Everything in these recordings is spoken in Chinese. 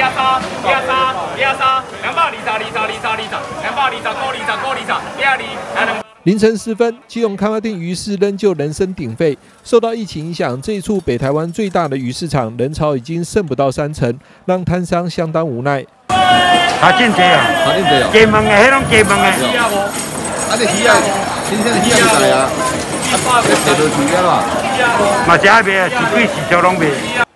二三，二三，二三，两百二十，二十，二十，二十，两百二十，高二十，高二十，第二二，来两。凌晨时分，基隆康乐町鱼市仍旧人声鼎沸。受到疫情影响，这一处北台湾最大的鱼市场人潮已经剩不到三成，让摊商相当无奈。啊，啊，啊，真济啊，加盟的，迄种加盟的。啊，这鱼啊，新鲜的鱼啊，在啊，啊，这都鱼啊嘛，贵，拢卖。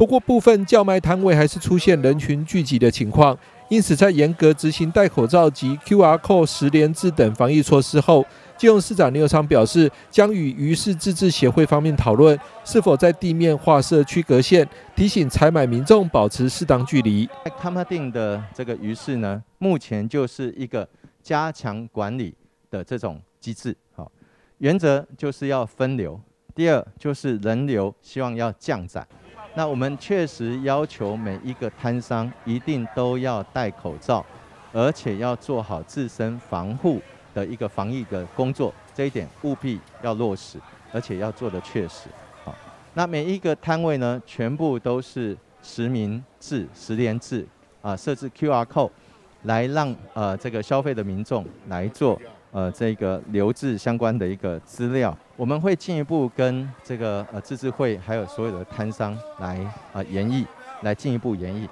不过，部分叫卖摊位还是出现人群聚集的情况，因此在严格执行戴口罩及 QR code 十连制等防疫措施后，基隆市长刘昌表示，将与鱼市自治协会方面讨论，是否在地面划设区隔线，提醒采买民众保持适当距离。在康定的这个鱼市呢，目前就是一个加强管理的这种机制，好，原则就是要分流，第二就是人流希望要降载。那我们确实要求每一个摊商一定都要戴口罩，而且要做好自身防护的一个防疫的工作，这一点务必要落实，而且要做的确实。好，那每一个摊位呢，全部都是实名制、实联制啊，设置 QR code 来让呃这个消费的民众来做。呃，这个留置相关的一个资料，我们会进一步跟这个呃自治会还有所有的摊商来啊研议，来进一步研议，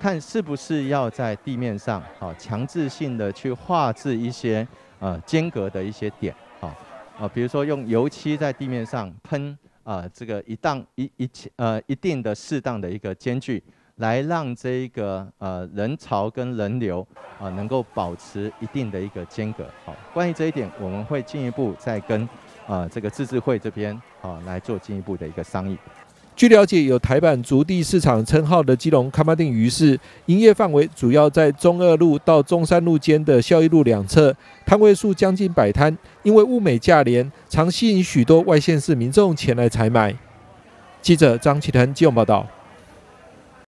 看是不是要在地面上好强制性的去画制一些呃间隔的一些点，好啊，比如说用油漆在地面上喷啊这个一档一一呃一定的适当的一个间距。来让这个呃人潮跟人流啊能够保持一定的一个间隔。好，关于这一点，我们会进一步再跟啊这个自治会这边啊来做进一步的一个商议。据了解，有台版竹地市场称号的基隆康巴定鱼市，营业范围主要在中二路到中山路间的孝义路两侧，摊位数将近百摊，因为物美价廉，常吸引许多外县市民众前来采买。记者张启腾基隆报道。